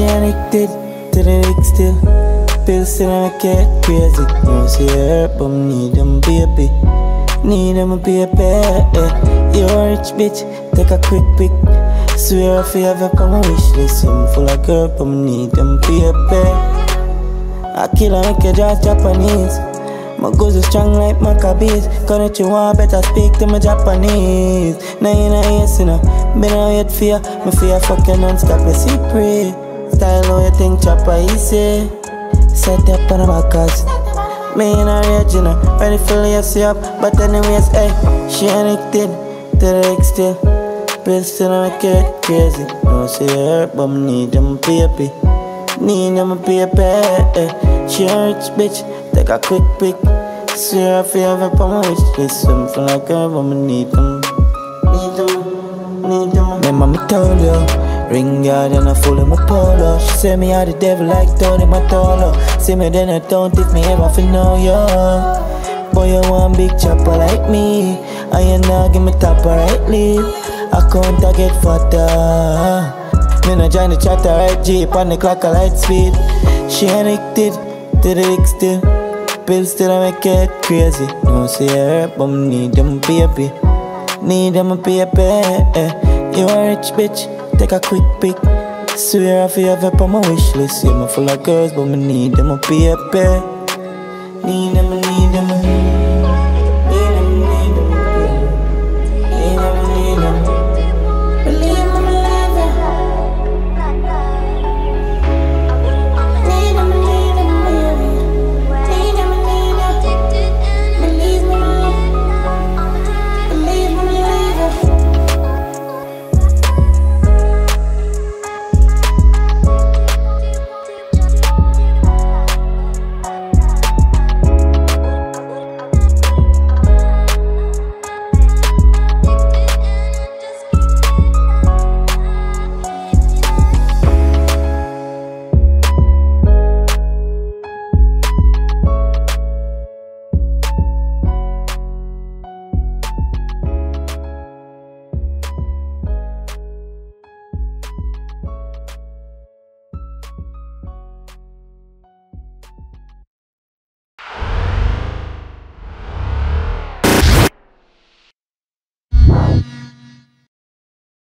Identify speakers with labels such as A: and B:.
A: addicted to the dick still. Pills still make it crazy. You see her, but me need them baby. Need them baby. You a rich bitch, take a quick pic. Swear if you ever come wish list. I'm full of girl, but me need them baby. I kill and make you Japanese. My goals are strong like Maccabees. Cause you want better speak to my Japanese. Now you know yes, you know. Out yet for you. Me fear fuck you non-stop, see pray. Style how you think chopper easy. Set up on the backers. Me in a you know. Ready for you up. But anyways, hey, she addicted to the still. Pills still make it crazy. No say hurt, but me need them baby. Need them baby. Eh. She a rich bitch. Take a quick pic. Swear if you ever put my wish list. Something like her, but me need them. Need them. Need them. Remember me told you. Ring yard and I full of my polo. She say me are the devil like Tony Matolo. See me then I don't think me ever feel know you. Boy, you want big chopper like me. I you not give me top rightly. I can't get fatter. Me no join the chatter right Jeep on the clock a light speed. She addicted to the dick still. Pills still I make it crazy. No say her, but me need them baby. Need them baby. You a rich bitch, take a quick pic. Swear if you ever put my wish list. Yeah, me full of girls, but me need them baby.